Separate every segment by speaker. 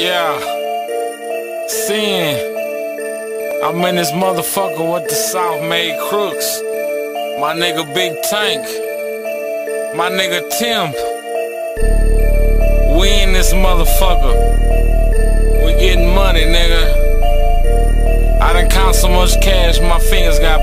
Speaker 1: Yeah. Sin. I'm in this motherfucker with the South made crooks. My nigga Big Tank. My nigga Tim. We in this motherfucker. We getting money, nigga. I done count so much cash, my fingers got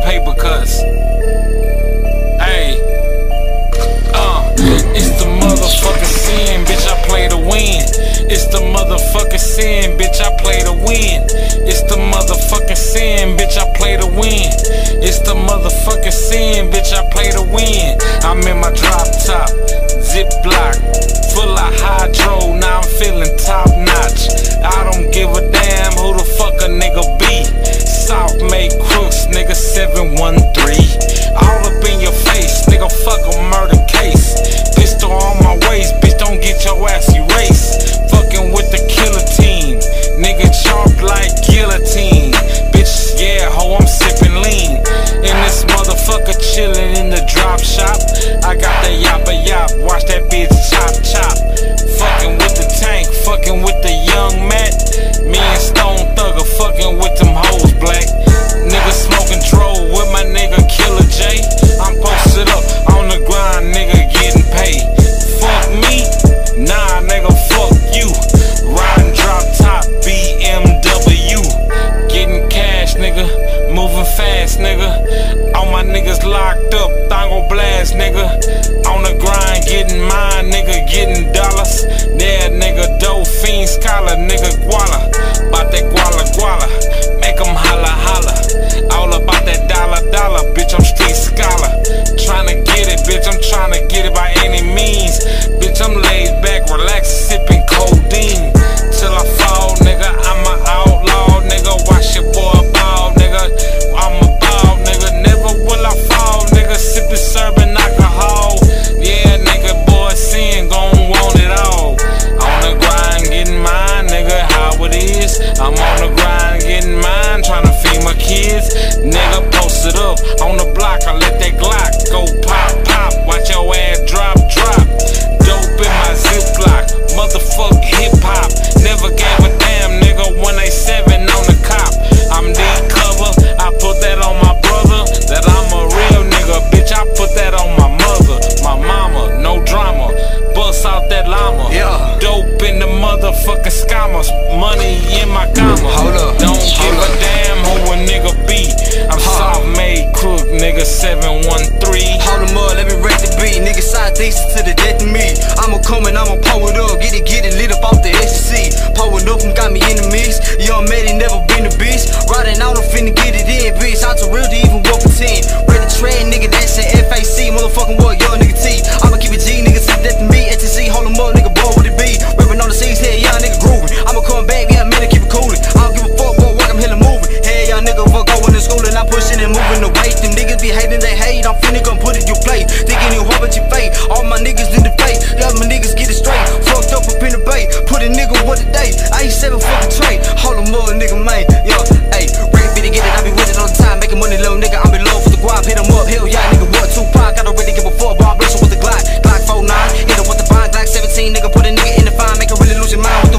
Speaker 2: moving the weight. Them niggas be hating, they hate. I'm finna gon' put it your place. Thinking you hard, but you fake. All my niggas in the face. Yeah, my niggas get it straight. Fucked up up in the bay. Put a nigga what a day. I ain't seven for the trade. Hold them up, nigga, man. Yo, ayy. Ready for to get it. I be with it all the time. Making money, little nigga. I'm below for the guap. Hit them up. Hell yeah, nigga. What? Tupac. I don't really give a fuck, but I'm with the Glock. Glock 49. Hit him with the bond. Glock 17. Nigga, put a nigga in the fine. Make a really lose your mind with the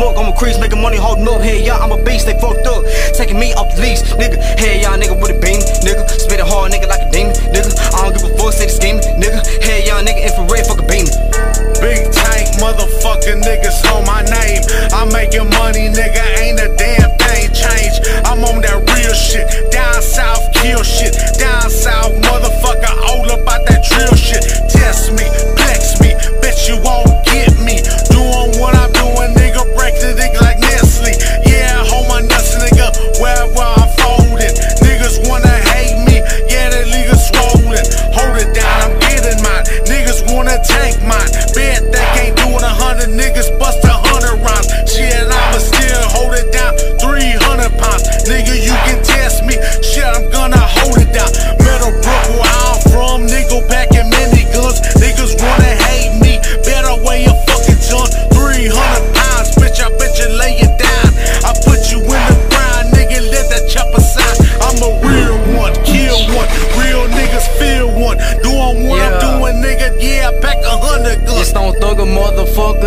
Speaker 2: muck, I'm a crease, making money holding up. Hey, y'all, I'm a beast, they fucked up. Taking me off the lease, nigga. Hey, y'all, nigga,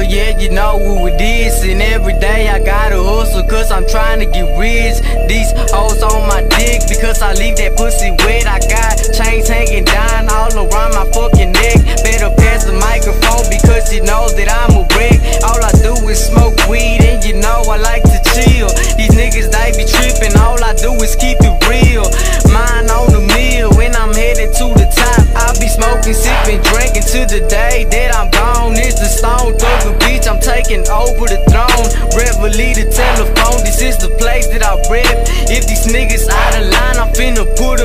Speaker 3: Yeah, you know who it is. And every day I gotta hustle, cause I'm trying to get rich. These hoes on my dick, because I leave that pussy wet. I got chains hanging down all around my niggas out of line, I'm finna put